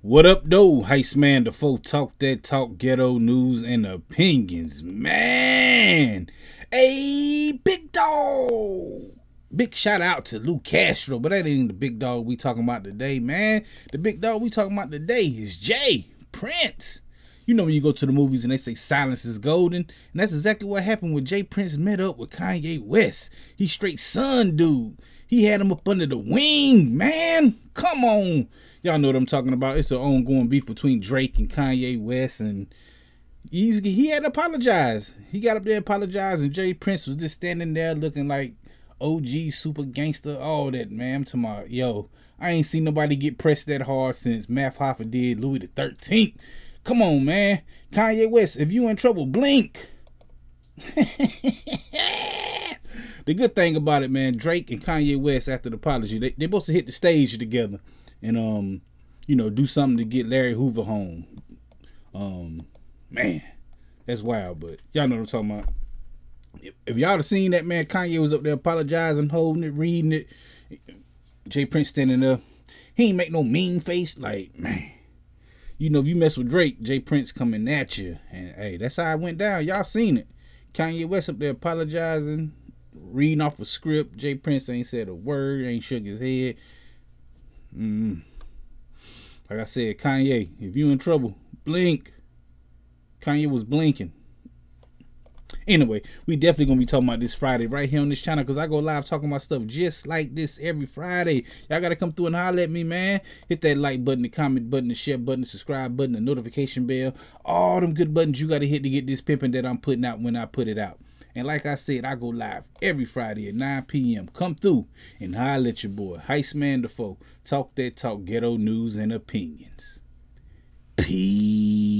What up, though? Heist Man, Da Foe talk that talk ghetto news and opinions. Man, hey, big dog. Big shout out to Lu Castro, but that ain't the big dog we talking about today, man. The big dog we talking about today is J Prince. You know when you go to the movies and they say silence is golden, and that's exactly what happened when J Prince met up with Kanye West. He straight son dude. He had him up under the wing, man. Come on. Y'all know what I'm talking about. It's an ongoing beef between Drake and Kanye West, and he's, he had to apologize. He got up there apologized, and J Prince was just standing there looking like OG super gangster, all that, man. Talking about, yo, I ain't seen nobody get pressed that hard since Math Hoffa did Louis the 13th. Come on, man. Kanye West, if you in trouble, blink. the good thing about it, man, Drake and Kanye West, after the apology, they, they supposed to hit the stage together and um, you know, do something to get Larry Hoover home. Um, man, that's wild. But y'all know what I'm talking about. If, if y'all have seen that man, Kanye was up there apologizing, holding it, reading it. J Prince standing there. He ain't make no mean face. Like, man. You know, if you mess with Drake, J Prince coming at you. And hey, that's how it went down. Y'all seen it. Kanye West up there apologizing, reading off a script. J Prince ain't said a word, ain't shook his head. Mm. Like I said, Kanye, if you in trouble, blink. Kanye was blinking. Anyway, we definitely gonna be talking about this Friday right here on this channel because I go live talking about stuff just like this every Friday. Y'all gotta come through and holler at me, man. Hit that like button, the comment button, the share button, the subscribe button, the notification bell. All them good buttons you gotta hit to get this pimping that I'm putting out when I put it out. And like I said, I go live every Friday at 9 p.m. Come through and holler at your boy, Heist Man Da Foe. Talk that talk, ghetto news and opinions. Peace.